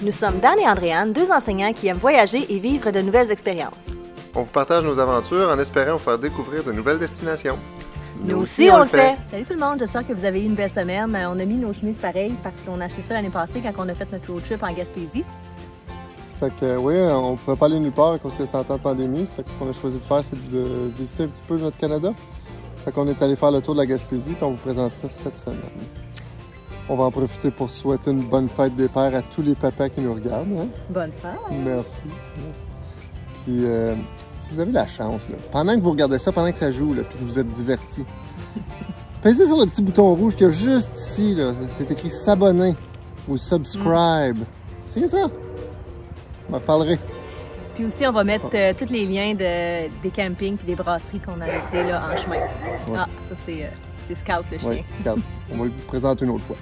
Nous sommes Dan et Andréane, deux enseignants qui aiment voyager et vivre de nouvelles expériences. On vous partage nos aventures en espérant vous faire découvrir de nouvelles destinations. Nous aussi, on le fait. Salut tout le monde, j'espère que vous avez eu une belle semaine. Euh, On a mis nos chemises pareilles parce qu'on a acheté ça l'année passée quand on a fait notre road trip en Gaspésie. Fait que, oui, on pouvait pas aller nulle part cause que c'était en temps de pandémie. Fait que ce qu'on a choisi de faire, c'est de visiter un petit peu notre Canada. Fait qu'on est allé faire le tour de la Gaspésie, puis on vous présente ça cette semaine. On va en profiter pour souhaiter une bonne fête des pères à tous les papas qui nous regardent. hein. Bonne fête! Merci, merci. Puis, euh, si vous avez la chance, là, pendant que vous regardez ça, pendant que ça joue, là, puis que vous êtes divertis, pèsez sur le petit bouton rouge qu'il y a juste ici. là. C'est écrit s'abonner ou subscribe. C'est ça. On en parlerai. Puis aussi, on va mettre euh, tous les liens de, des campings et des brasseries qu'on a été là en chemin. Ah, ça c'est euh, c'est Scout le chien. Oui, Scout. On va le présenter une autre fois.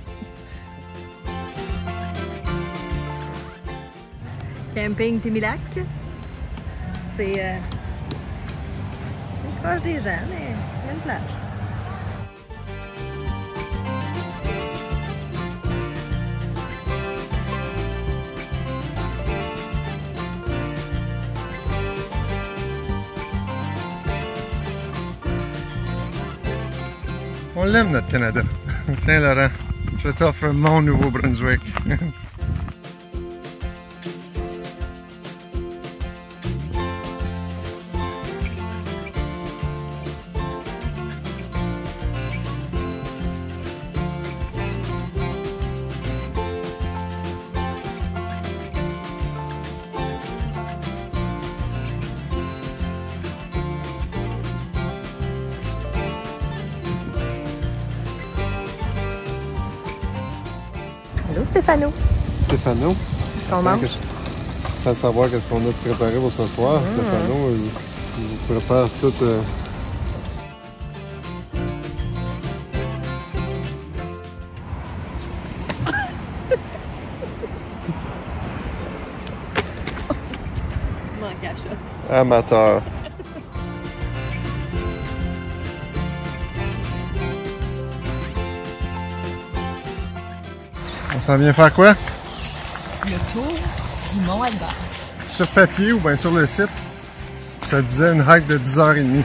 Camping Timilac. C'est euh, c'est proche des gens, mais il y a une plage. On l'aime notre Canada. Tiens Laurent, je t'offre mon Allô Stéphano, Stéphano. est-ce qu'on mange? Sans savoir qu'est-ce qu'on a préparé pour ce soir, Stéphano, il, il vous prépare tout. euh. Amateur. On s'en vient faire quoi? Le tour du Mont Albert. Sur papier ou bien sur le site, ça disait une hike de 10h30.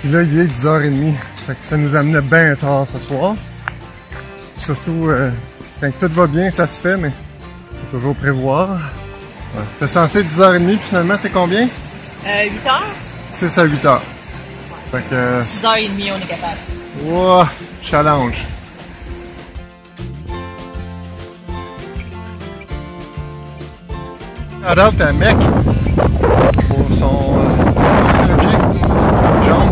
Puis là, il est 10h30. Fait que ça nous amenait bien tard ce soir. Surtout euh, quand tout va bien, ça se fait, mais faut toujours prévoir. Ouais. C'était censé être 10h30, puis finalement, c'est combien? Euh, 8 heures? 6 à 8 heures. Fait que, euh, 6h30, on est capable. wow, challenge. Shout out à Mec pour son euh, Synergy jaune.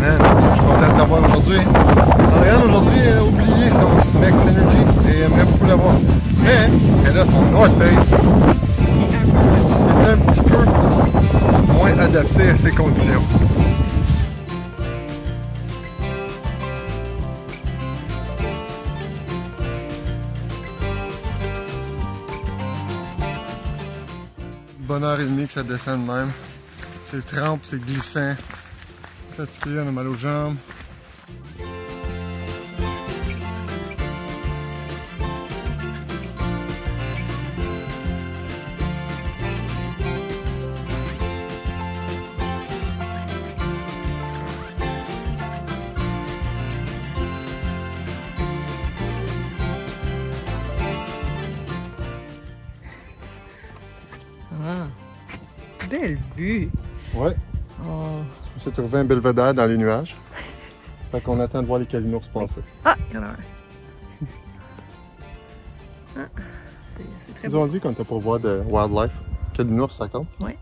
Man, je suis content de t'avoir aujourd'hui. Ariane aujourd'hui a oublié son Mec Synergy et aimerait beaucoup l'avoir. Mais elle a son North Face est un petit peu moins adapté à ses conditions. Bonne heure et demie que ça descend de même. C'est trempe, c'est glissant. Fatigué, on a mal aux jambes. Belle vue. Ouais, Oh. on s'est trouvé un belvédère dans les nuages. Fait qu'on attend de voir les calinours passer. Ah, il y en a un. Ah, c'est c'est très Ils beau. ont dit qu'on était pour voir de wildlife. Calinours, ça compte? Ouais.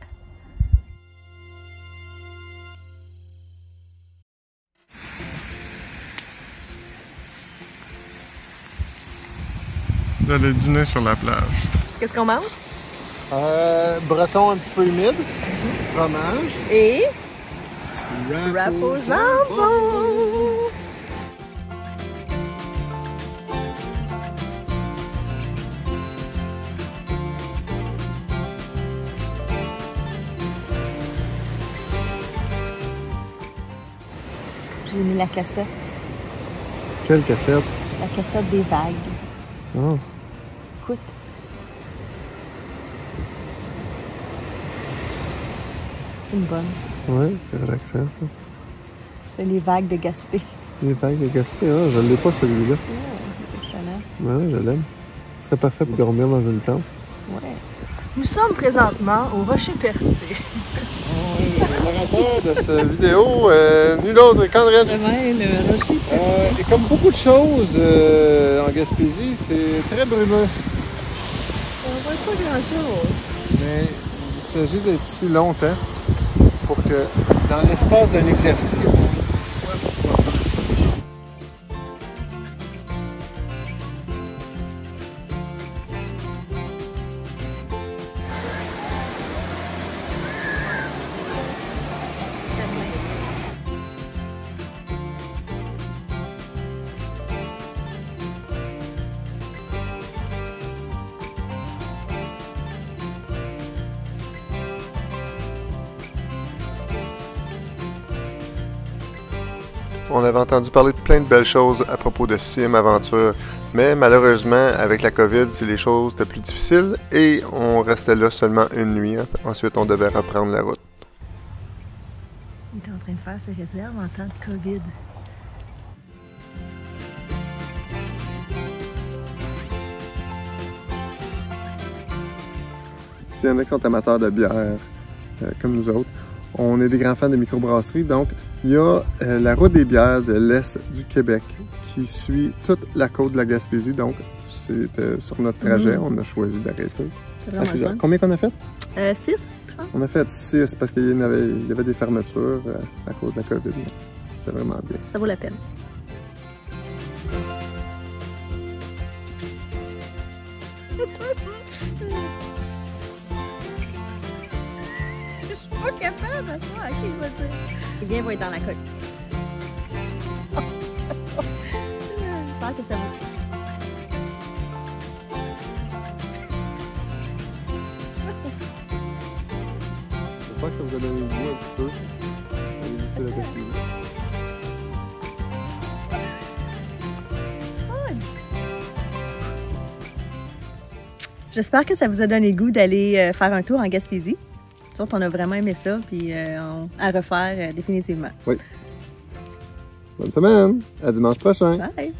Là, le dîner sur la plage. Qu'est-ce qu'on mange? Euh, breton un petit peu humide, fromage, Et wrap wrap au au jambon. J'ai mis la cassette, Quelle cassette? la cassette des vagues. Oh. Écoute. C'est une bonne. Ouais, c'est relaxant, ça. C'est les vagues de Gaspé. Les vagues de Gaspé, ah, je l'ai pas celui-là. Oh, impressionnant. Ouais, je l'aime. Ce serait pas fait pour dormir dans une tente. Ouais. Nous sommes présentement au Rocher Percé. Le narrateur de cette vidéo, euh, nul autre qu'André. Ouais, le Rocher Euh, et comme beaucoup de choses euh, en Gaspésie, c'est très brumeux. On voit pas grand-chose. Mais il s'agit d'être ici longtemps pour que, dans l'espace d'un éclairci, On avait entendu parler de plein de belles choses à propos de Sim Aventure, mais malheureusement, avec la COVID, c'est les choses étaient plus difficiles et on restait là seulement une nuit. Ensuite, on devait reprendre la route. Il est en train de faire ses réserves en temps de COVID. S'il y en a qui sont amateurs de bière, euh, comme nous autres, on est des grands fans de microbrasserie. Donc, il y a euh, la route des bières de l'Est du Québec qui suit toute la côte de la Gaspésie. Donc, c'était sur notre trajet, on a choisi d'arrêter. C'est. Combien qu'on a fait? Euh, 6, On a fait 6 parce qu'il y, y avait des fermetures euh, à cause de la COVID. C'était vraiment bien. ça vaut la peine. Ça. Ok, je vais dire. Vont être dans la coque. J'espère que ça va. J'espère que ça vous a donné le goût un petit peu. Allez visiter la Gaspésie. J'espère que ça vous a donné le goût d'aller euh, faire un tour en Gaspésie. Nous autres, on a vraiment aimé ça, puis euh, on- à refaire euh, définitivement. Bonne semaine! À dimanche prochain! Bye!